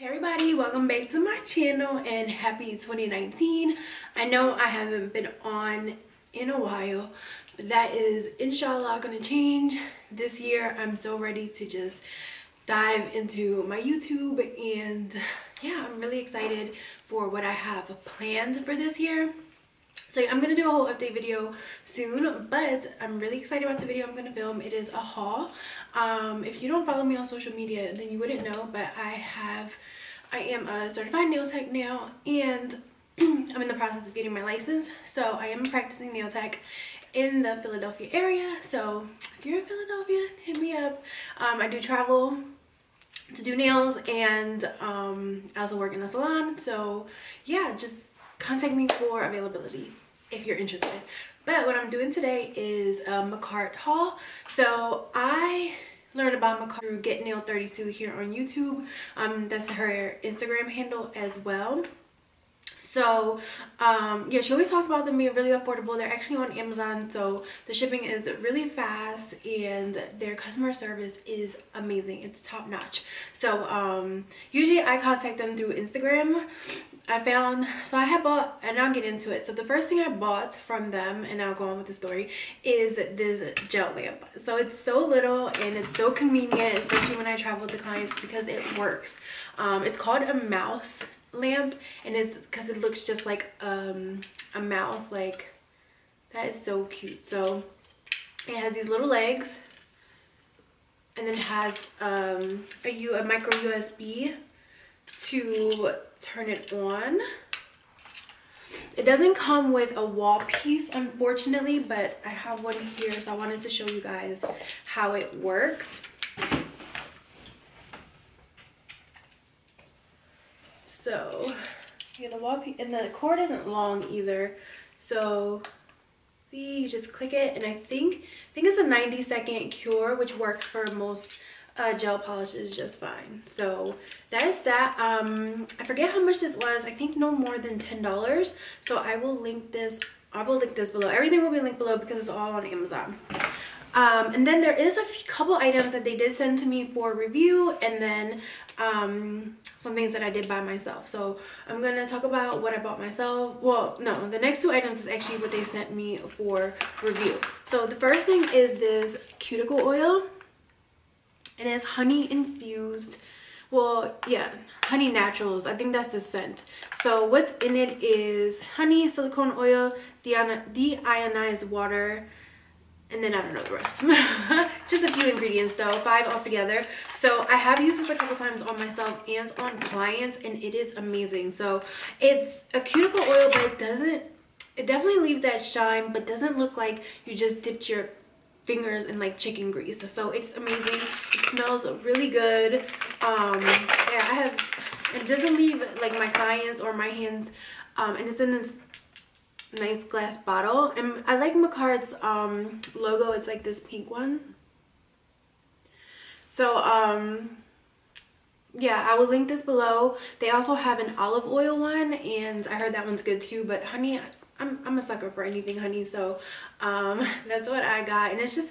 Hey everybody, welcome back to my channel and happy 2019. I know I haven't been on in a while, but that is inshallah gonna change this year. I'm so ready to just dive into my YouTube and yeah, I'm really excited for what I have planned for this year. So I'm going to do a whole update video soon, but I'm really excited about the video I'm going to film. It is a haul. Um, if you don't follow me on social media, then you wouldn't know, but I have, I am a certified nail tech now, and I'm in the process of getting my license. So I am practicing nail tech in the Philadelphia area. So if you're in Philadelphia, hit me up. Um, I do travel to do nails and um, I also work in a salon. So yeah, just contact me for availability if you're interested. But what I'm doing today is a Makartt haul. So I learned about Makartt through GetNailed32 here on YouTube. Um, that's her Instagram handle as well so um yeah she always talks about them being really affordable they're actually on amazon so the shipping is really fast and their customer service is amazing it's top notch so um usually i contact them through instagram I found, so I had bought, and I'll get into it. So the first thing I bought from them, and I'll go on with the story, is this gel lamp. So it's so little and it's so convenient, especially when I travel to clients because it works. Um, it's called a mouse lamp and it's because it looks just like um, a mouse like that is so cute. So it has these little legs and then it has um, a, U, a micro USB to turn it on. It doesn't come with a wall piece unfortunately but I have one here so I wanted to show you guys how it works so yeah the wall and the cord isn't long either. So see you just click it and i think i think it's a 90 second cure which works for most uh, gel polishes just fine. So that is that. Um i forget how much this was. I think no more than ten dollars. So i will link this i will link this below. Everything will be linked below because it's all on amazon um, and then there is a few, couple items that they did send to me for review and then um, some things that I did by myself. So I'm going to talk about what I bought myself. Well, no, the next two items is actually what they sent me for review. So the first thing is this cuticle oil. It is honey infused. Well, yeah, honey naturals. I think that's the scent. So what's in it is honey, silicone oil, deionized water, and then I don't know the rest. Just a few ingredients though, five altogether. So I have used this a couple times on myself and on clients and it is amazing. So it's a cuticle oil but it doesn't, it definitely leaves that shine but doesn't look like you just dipped your fingers in like chicken grease. So it's amazing. It smells really good. Um, yeah, I have, it doesn't leave like my clients or my hands um, and it's in this nice glass bottle. And i like makartt's um logo. It's like this pink one. So um yeah i will link this below. They also have an olive oil one and i heard that one's good too but honey i'm, I'm a sucker for anything honey so um that's what i got. And it's just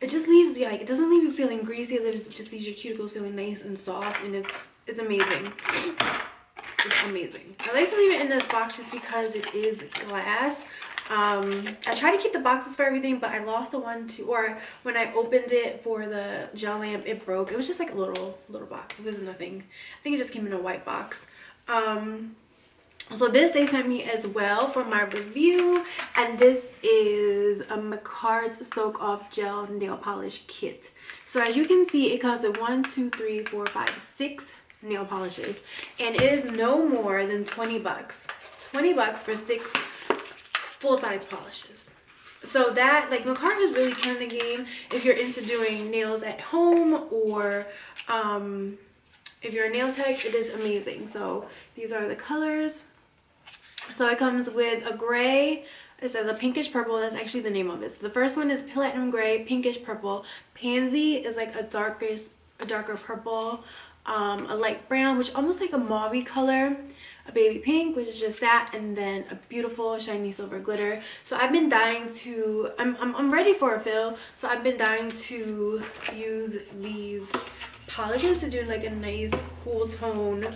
it just leaves you like it doesn't leave you feeling greasy. It just leaves your cuticles feeling nice and soft and it's it's amazing it's amazing. I like to leave it in this box just because it is glass. Um, I try to keep the boxes for everything, but I lost the one to, or when I opened it for the gel lamp, it broke. It was just like a little, little box. It was nothing. I think it just came in a white box. Um, so this they sent me as well for my review and this is a Makartt soak off gel nail polish kit so as you can see it comes in one two three four five six nail polishes. And it is no more than 20 bucks. 20 bucks for six full-size polishes. So that like Makartt is really kind of the game if you're into doing nails at home or um if you're a nail tech it is amazing. So these are the colors. So it comes with a gray it says a pinkish purple that's actually the name of it. So the first one is platinum gray pinkish purple. Pansy is like a darkest a darker purple um, a light brown, which almost like a mauve color, a baby pink, which is just that, and then a beautiful shiny silver glitter. So I've been dying to, I'm, I'm, I'm ready for a fill, so I've been dying to use these polishes to do like a nice cool tone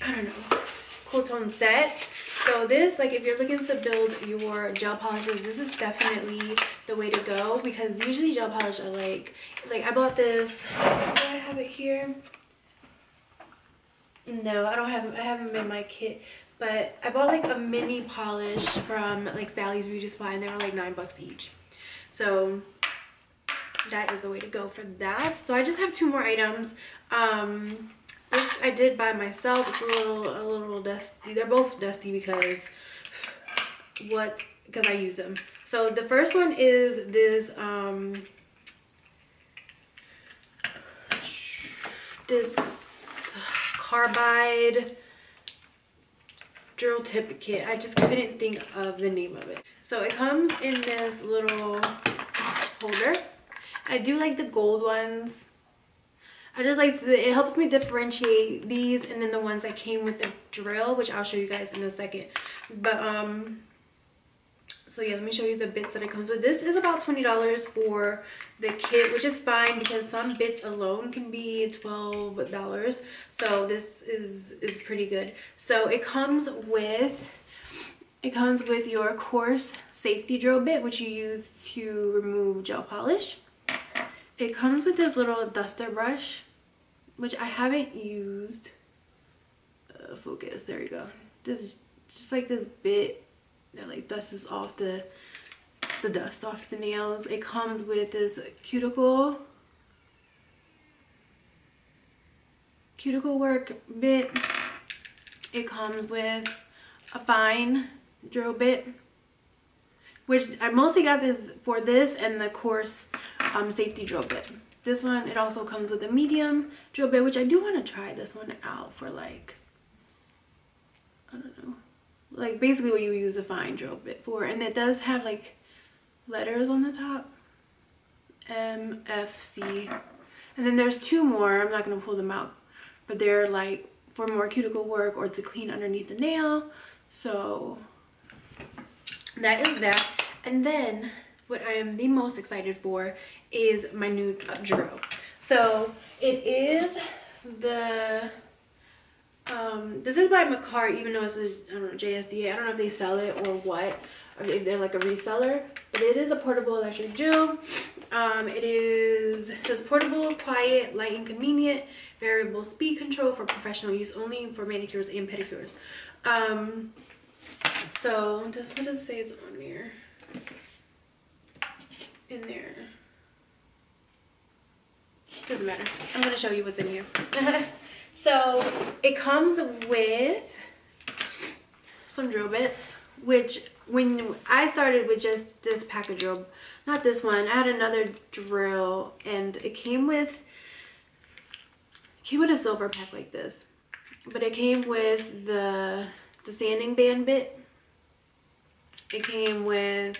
i don't know cool tone set so this like if you're looking to build your gel polishes this is definitely the way to go because usually gel polish are like like i bought this do i have it here? No i don't have i haven't made my kit but i bought like a mini polish from like sally's beauty supply and they were like nine bucks each. So that is the way to go for that. So i just have two more items. Um this i did by myself. It's a little a little dusty they're both dusty because what because i use them. So the first one is this um this carbide drill tip kit. I just couldn't think of the name of it. So it comes in this little holder. I do like the gold ones. I just like, it helps me differentiate these and then the ones that came with the drill, which I'll show you guys in a second. But, um, so yeah, let me show you the bits that it comes with. This is about $20 for the kit, which is fine because some bits alone can be $12. So this is, is pretty good. So it comes with, it comes with your coarse safety drill bit, which you use to remove gel polish it comes with this little duster brush, which I haven't used. Uh, focus, there you go. This just like this bit that like dusts off the the dust off the nails. It comes with this cuticle cuticle work bit. It comes with a fine drill bit which I mostly got this for this and the coarse um, safety drill bit. This one, it also comes with a medium drill bit, which I do want to try this one out for like, I don't know, like basically what you use a fine drill bit for. And it does have like letters on the top, M, F, C. And then there's two more, I'm not going to pull them out, but they're like for more cuticle work or to clean underneath the nail. So that is that and then what i am the most excited for is my new drill so it is the um this is by Makartt even though it says i don't know jsda i don't know if they sell it or what or if they're like a reseller but it is a portable electric drill um it is it says portable quiet light and convenient variable speed control for professional use only for manicures and pedicures um so what does it say is on here? In there. Doesn't matter. I'm gonna show you what's in here. so it comes with some drill bits, which when I started with just this pack of drill, not this one, I had another drill and it came with, it came with a silver pack like this, but it came with the the sanding band bit. It came with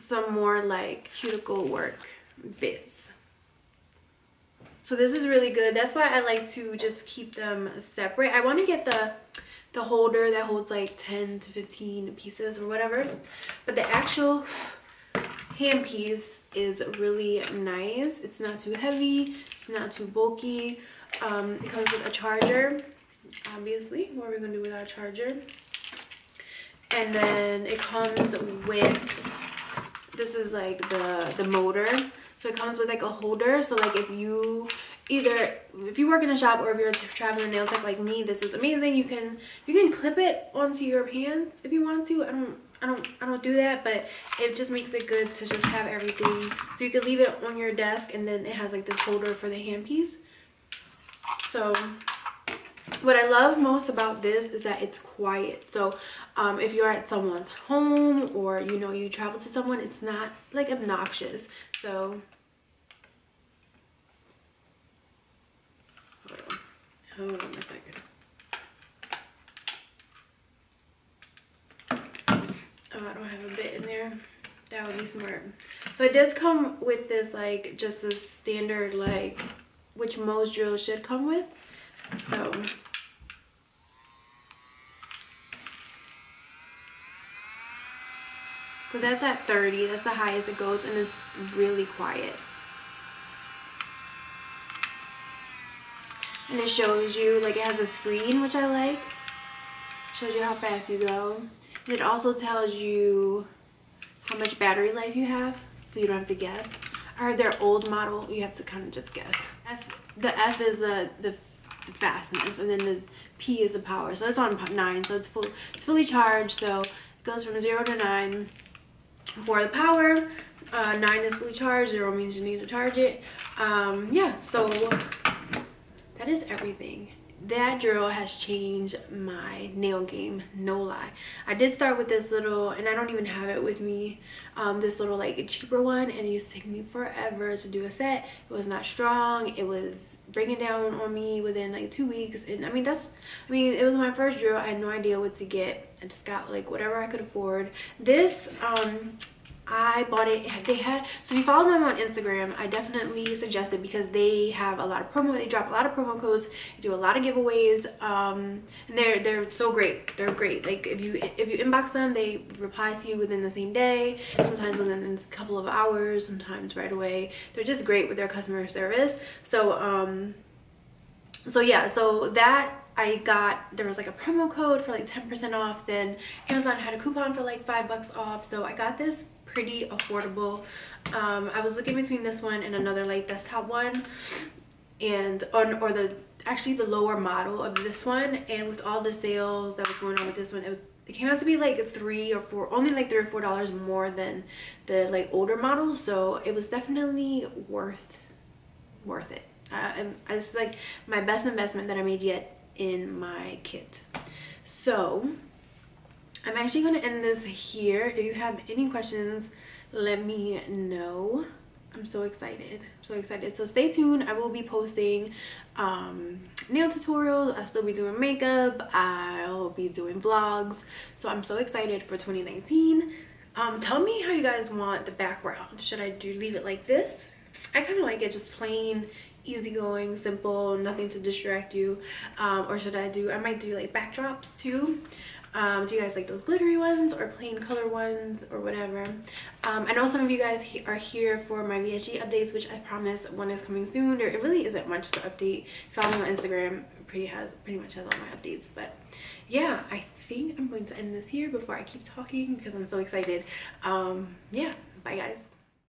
some more like cuticle work bits. So this is really good. That's why I like to just keep them separate. I want to get the the holder that holds like 10 to 15 pieces or whatever. But the actual hand piece is really nice. It's not too heavy. It's not too bulky. Um, it comes with a charger obviously what are we gonna do with our charger and then it comes with this is like the the motor so it comes with like a holder. So like if you either if you work in a shop or if you're a traveling nail tech like me this is amazing. You can you can clip it onto your pants if you want to. I don't I don't I don't do that but it just makes it good to just have everything. So you can leave it on your desk and then it has like this holder for the handpiece. So what I love most about this is that it's quiet. So um, if you're at someone's home or, you know, you travel to someone, it's not like obnoxious. So, hold on, hold on a second. Oh, I don't have a bit in there. That would be smart. So it does come with this like just a standard like, which most drills should come with. So So that's at 30. That's the highest it goes and it's really quiet. and it shows you like it has a screen which I like. Shows you how fast you go. And it also tells you how much battery life you have so you don't have to guess. I heard their old model? You have to kind of just guess. F, the F is the the fastness and then the P is the power. So it's on 9 so it's full it's fully charged so it goes from 0 to 9 for the power. Uh, 9 is fully charged 0 means you need to charge it. Um, yeah so that is everything. That drill has changed my nail game no lie. I did start with this little and i don't even have it with me um, this little like cheaper one and it used to take me forever to do a set. It was not strong. It was bringing down on me within like two weeks and i mean that's i mean it was my first drill. I had no idea what to get i just got like whatever i could afford. This um I bought it they had so if you follow them on Instagram I definitely suggest it because they have a lot of promo they drop a lot of promo codes do a lot of giveaways um and they're they're so great they're great. Like if you if you inbox them they reply to you within the same day sometimes within a couple of hours sometimes right away. They're just great with their customer service. So um so yeah so that I got there was like a promo code for like 10% off then Amazon had a coupon for like five bucks off so I got this pretty affordable. Um, i was looking between this one and another like desktop one and on or the actually the lower model of this one and with all the sales that was going on with this one it was it came out to be like three or four only like three or four dollars more than the like older model so it was definitely worth worth it. Uh, it's like my best investment that i made yet in my kit so I'm actually going to end this here. If you have any questions, let me know. I'm so excited. I'm so excited. So stay tuned. I will be posting um, nail tutorials. I'll still be doing makeup. I'll be doing vlogs. So I'm so excited for 2019. Um, tell me how you guys want the background. Should I do leave it like this? I kind of like it just plain easygoing simple nothing to distract you. Um, or should i do i might do like backdrops too. Um, do you guys like those glittery ones or plain color ones or whatever? Um, i know some of you guys he are here for my vsg updates which i promise one is coming soon. There it really isn't much to update. Follow me on instagram pretty has pretty much has all my updates. But yeah i think i'm going to end this here before i keep talking because i'm so excited. Um yeah bye guys